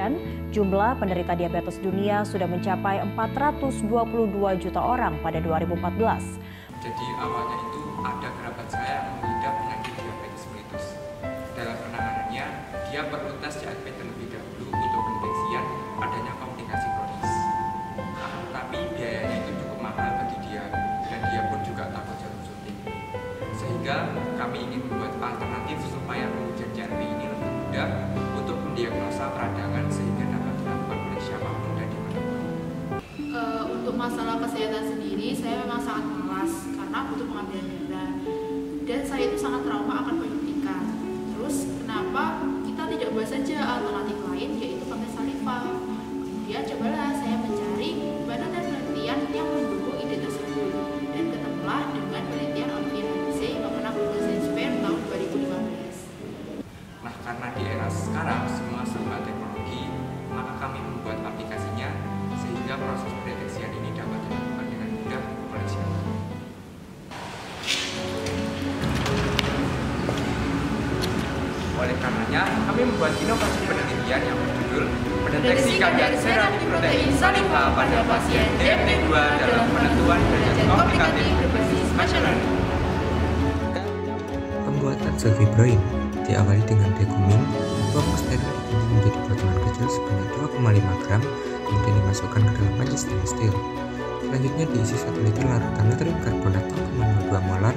mengatakan jumlah penderita diabetes dunia sudah mencapai 422 juta orang pada 2014. Jadi awalnya itu ada kerabat saya yang mengidap penyakit diabetes mellitus. Dalam penanganannya, dia perlu tes CRP terlebih dahulu untuk pendeteksian adanya komplikasi kronis. Tapi biayanya itu cukup mahal bagi dia dan dia pun juga takut jarum suntik. Sehingga kami ingin membuat alternatif peradangan sehingga dapat dilakukan oleh siapa pun dan di mana pun. Uh, untuk masalah kesehatan sendiri, saya memang sangat malas karena butuh pengambilan darah. Dan saya itu sangat trauma akan penyuntikan. Karenanya, kami membuat inovasi penelitian yang berjudul Pendeteksi kadar serat protein saliva pada pasien DMT2 dalam penentuan derajat komplikatif berbasis learning. Pembuatan selfibroin diawali dengan deguming, kelompok steril digunting menjadi potongan kecil sebanyak 2,5 gram, kemudian dimasukkan ke dalam panci stainless steel. Selanjutnya diisi 1 liter larutan natrium karbonat 0,02 molar.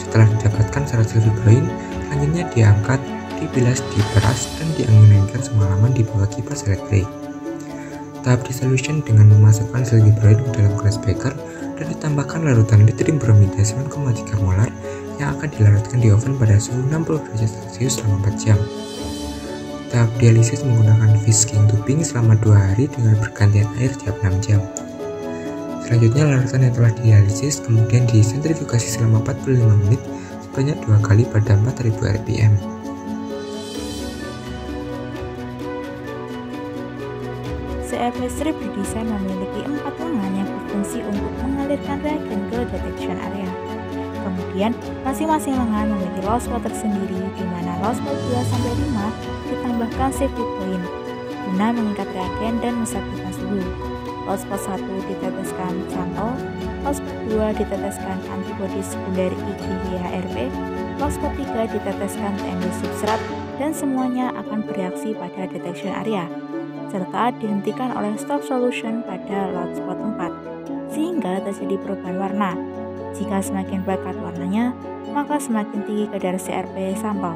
Setelah didapatkan serat selfibroin, selanjutnya diangkat, dibilas, diperas, dan diangin-anginkan semalaman di bawah kipas elektrik. Tahap dissolution dengan memasukkan selfibroin ke dalam glass beaker dan ditambahkan larutan litrium bromida 9,3 molar yang akan dilarutkan di oven pada suhu 60 derajat Celcius selama 4 jam. Tahap dialisis menggunakan whisking tubing selama 2 hari dengan bergantian air tiap 6 jam. Selanjutnya larutan yang telah dialisis kemudian disentrifugasi selama 45 menit sebanyak dua kali pada 4000 rpm. CRP strip didesain memiliki empat lengan yang berfungsi untuk mengalirkan reagen ke detection area. Kemudian, masing-masing lengan memiliki low spot tersendiri, di mana low spot 2-5 ditambahkan safety point, guna mengikat reagen dan menstabilkan suhu. Spot 1 diteteskan sampel, spot 2 diteteskan antibodi sekunder IgG-HRP, low spot 3 diteteskan TMB substrat, dan semuanya akan bereaksi pada detection area, serta dihentikan oleh stop solution pada low spot 4, sehingga terjadi perubahan warna. Jika semakin pekat warnanya, maka semakin tinggi kadar CRP sampel.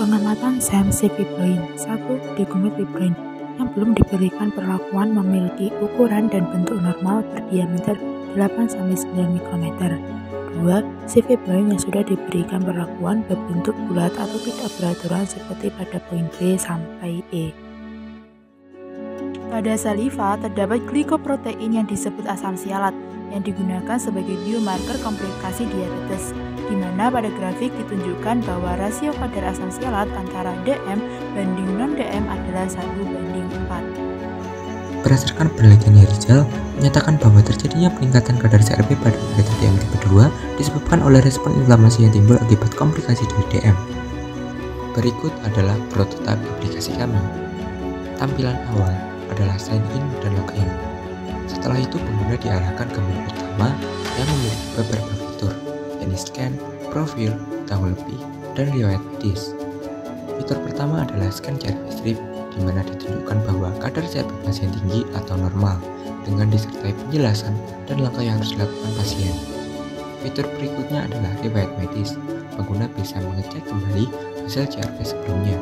Pengamatan SAM Fibroin 1 Degumit fibroin yang belum diberikan perlakuan memiliki ukuran dan bentuk normal berdiameter 8-9 mikrometer. 2. Fibroin yang sudah diberikan perlakuan berbentuk bulat atau tidak beraturan seperti pada poin B sampai E. Pada saliva terdapat glikoprotein yang disebut asam sialat yang digunakan sebagai biomarker komplikasi diabetes, di mana pada grafik ditunjukkan bahwa rasio kadar asam sialat antara DM banding non-DM adalah 1 banding 4. Berdasarkan penelitian Rizal, menyatakan bahwa terjadinya peningkatan kadar CRP pada penderita DM tipe 2 disebabkan oleh respon inflamasi yang timbul akibat komplikasi dari DM. Berikut adalah prototipe aplikasi kami. Tampilan awal adalah sign in dan login. Setelah itu pengguna diarahkan ke menu utama yang memiliki beberapa fitur, yakni scan, profil, tahu lebih, dan riwayat medis. Fitur pertama adalah scan CRP strip, di mana ditunjukkan bahwa kadar CRP pasien tinggi atau normal, dengan disertai penjelasan dan langkah yang harus dilakukan pasien. Fitur berikutnya adalah riwayat medis. Pengguna bisa mengecek kembali hasil CRP sebelumnya.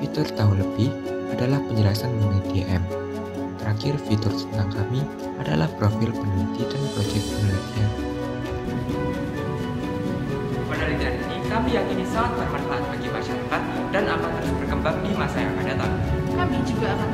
Fitur tahu lebih adalah penjelasan mengenai DM. Terakhir, fitur tentang kami adalah profil peneliti dan proyek penelitian. Penelitian ini kami yakini sangat bermanfaat bagi masyarakat dan akan terus berkembang di masa yang akan datang. Kami juga akan